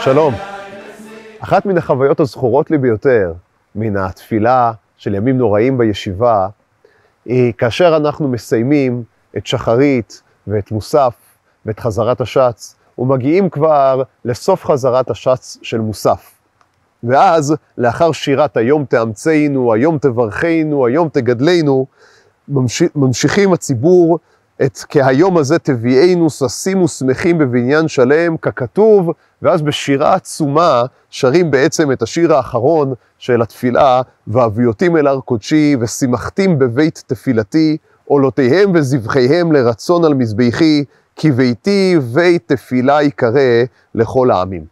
שלום. אחת מן החוויות הזכורות לי ביותר מן התפילה של ימים נוראים בישיבה, היא כאשר אנחנו מסיימים את שחרית ואת מוסף ואת חזרת השץ, ומגיעים כבר לסוף חזרת השץ של מוסף. ואז, לאחר שירת היום תאמצנו, היום תברכנו, היום תגדלנו, ממשיך, ממשיכים הציבור את כהיום הזה תביאנו ששים ושמחים בבניין שלם, ככתוב, ואז בשירה עצומה שרים בעצם את השיר האחרון של התפילה, והביאותים אל הר קודשי, ושימחתים בבית תפילתי, עולותיהם וזבחיהם לרצון על מזבחי, כי ביתי בית תפילה יקרא לכל העמים.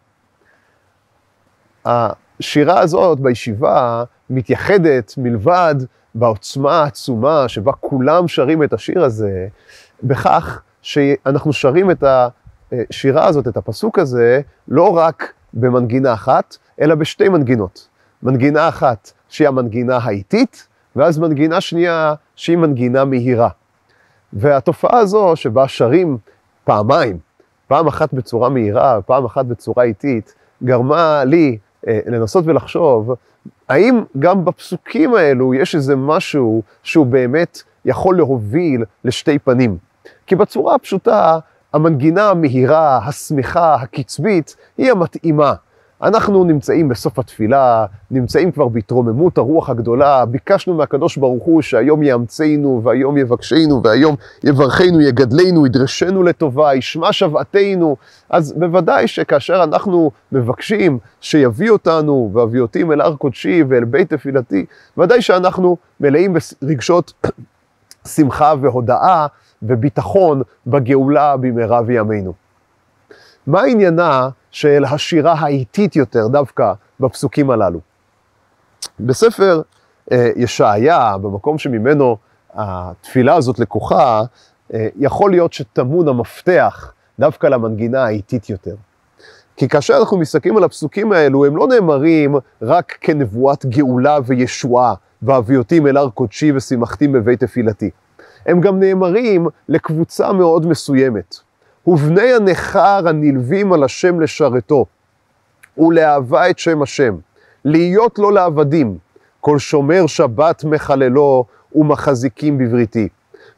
השירה הזאת בישיבה מתייחדת מלבד בעוצמה העצומה שבה כולם שרים את השיר הזה, בכך שאנחנו שרים את השירה הזאת, את הפסוק הזה, לא רק במנגינה אחת, אלא בשתי מנגינות. מנגינה אחת שהיא המנגינה האיטית, ואז מנגינה שנייה שהיא מנגינה מהירה. והתופעה הזו שבה שרים פעמיים, פעם אחת בצורה מהירה, פעם אחת בצורה איטית, גרמה לי אה, לנסות ולחשוב, האם גם בפסוקים האלו יש איזה משהו שהוא באמת יכול להוביל לשתי פנים? כי בצורה הפשוטה, המנגינה המהירה, השמחה, הקצבית, היא המתאימה. אנחנו נמצאים בסוף התפילה, נמצאים כבר בהתרוממות הרוח הגדולה, ביקשנו מהקדוש ברוך הוא שהיום יאמצנו, והיום יבקשנו, והיום יברכנו, יגדלנו, ידרשנו לטובה, ישמע שוועתנו. אז בוודאי שכאשר אנחנו מבקשים שיביא אותנו, והביאותים אל הר קודשי ואל בית תפילתי, ודאי שאנחנו מלאים ברגשות שמחה והודאה וביטחון בגאולה במהרה בימינו. מה עניינה של השירה האיטית יותר דווקא בפסוקים הללו? בספר אה, ישעיה, במקום שממנו התפילה הזאת לקוחה, אה, יכול להיות שטמון המפתח דווקא למנגינה האיטית יותר. כי כאשר אנחנו מסתכלים על הפסוקים האלו, הם לא נאמרים רק כנבואת גאולה וישועה, והביאותים אל הר קודשי ושימחתים בבית תפילתי. הם גם נאמרים לקבוצה מאוד מסוימת. ובני הנכר הנלווים על השם לשרתו, ולאהבה את שם השם, להיות לו לעבדים, כל שומר שבת מחללו ומחזיקים בבריתי.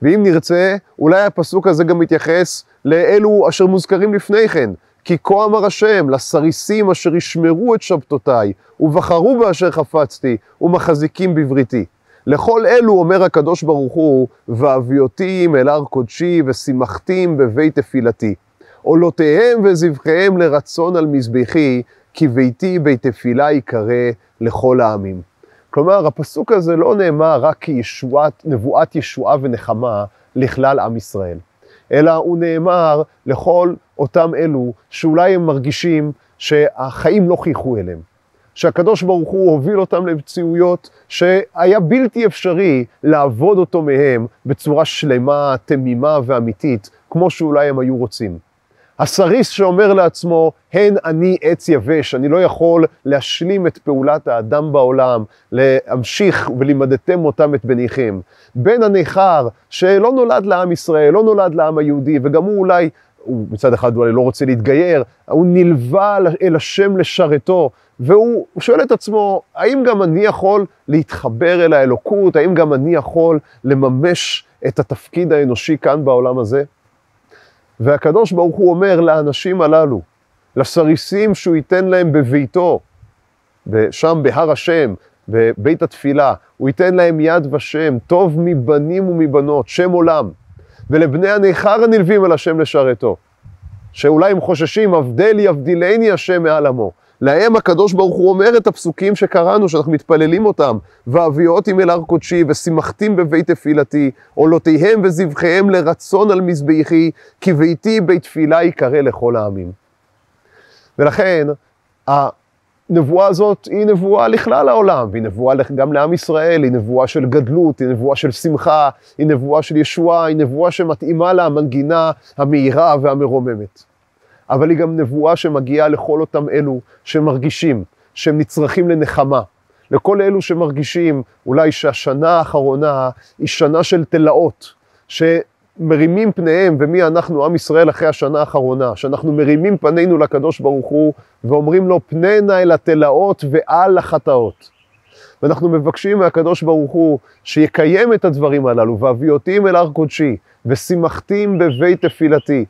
ואם נרצה, אולי הפסוק הזה גם מתייחס לאלו אשר מוזכרים לפני כן, כי כה אמר השם, לסריסים אשר ישמרו את שבתותיי, ובחרו באשר חפצתי, ומחזיקים בבריתי. לכל אלו אומר הקדוש ברוך הוא, והביאותים אל הר קודשי ושימחתים בבית תפילתי. עולותיהם וזבחיהם לרצון על מזבחי, כי ביתי בית תפילה יקרא לכל העמים. כלומר, הפסוק הזה לא נאמר רק כישועת, נבואת ישועה ונחמה לכלל עם ישראל, אלא הוא נאמר לכל אותם אלו שאולי הם מרגישים שהחיים לא חייכו אליהם, שהקדוש ברוך הוא הוביל אותם למציאויות שהיה בלתי אפשרי לעבוד אותו מהם בצורה שלמה, תמימה ואמיתית, כמו שאולי הם היו רוצים. הסריס שאומר לעצמו, הן אני עץ יבש, אני לא יכול להשלים את פעולת האדם בעולם, להמשיך ולימדתם אותם את בניכם. בן הנכר, שלא נולד לעם ישראל, לא נולד לעם היהודי, וגם הוא אולי, הוא מצד אחד אולי לא רוצה להתגייר, הוא נלווה אל השם לשרתו, והוא שואל את עצמו, האם גם אני יכול להתחבר אל האלוקות? האם גם אני יכול לממש את התפקיד האנושי כאן בעולם הזה? והקדוש ברוך הוא אומר לאנשים הללו, לסריסים שהוא ייתן להם בביתו, שם בהר השם, בבית התפילה, הוא ייתן להם יד ושם, טוב מבנים ומבנות, שם עולם. ולבני הנכר הנלווים אל השם לשרתו, שאולי הם חוששים, אבדל יבדילני השם מעל עמו. להם הקדוש ברוך הוא אומר את הפסוקים שקראנו, שאנחנו מתפללים אותם, והביאותים אל הר קודשי, ושימחתים בבית תפילתי, עולותיהם וזבחיהם לרצון על מזבחי, כי ביתי בית תפילה יקרא לכל העמים. ולכן, הנבואה הזאת היא נבואה לכלל העולם, והיא נבואה גם לעם ישראל, היא נבואה של גדלות, היא נבואה של שמחה, היא נבואה של ישועה, היא נבואה שמתאימה לה המנגינה המהירה והמרוממת. אבל היא גם נבואה שמגיעה לכל אותם אלו שמרגישים שהם נצרכים לנחמה. לכל אלו שמרגישים אולי שהשנה האחרונה היא שנה של תלאות, מרימים פניהם, ומי אנחנו, עם ישראל, אחרי השנה האחרונה, שאנחנו מרימים פנינו לקדוש ברוך הוא, ואומרים לו, פננה אל התלאות ועל החטאות. ואנחנו מבקשים מהקדוש ברוך הוא שיקיים את הדברים הללו, והביאותים אל הר קודשי, ושימחתים בבית תפילתי.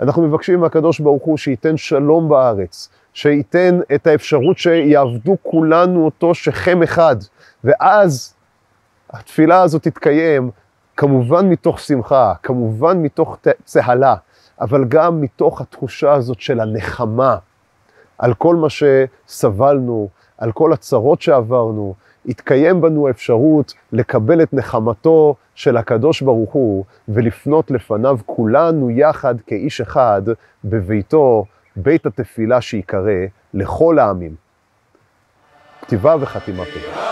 אנחנו מבקשים מהקדוש ברוך הוא שייתן שלום בארץ, שייתן את האפשרות שיעבדו כולנו אותו שכם אחד, ואז התפילה הזאת תתקיים כמובן מתוך שמחה, כמובן מתוך צהלה, אבל גם מתוך התחושה הזאת של הנחמה על כל מה שסבלנו, על כל הצרות שעברנו, יתקיים בנו אפשרות לקבל את נחמתו של הקדוש ברוך הוא ולפנות לפניו כולנו יחד כאיש אחד בביתו, בית התפילה שיקרא לכל העמים. כתיבה וחתימה טובה.